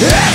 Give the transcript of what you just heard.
Yeah!